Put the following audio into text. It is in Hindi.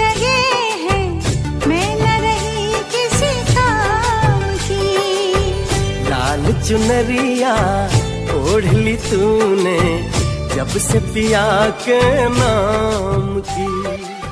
लगे हैं किसी लाल चुनरिया ओढ़ ली तूने जब से पिया के नाम की।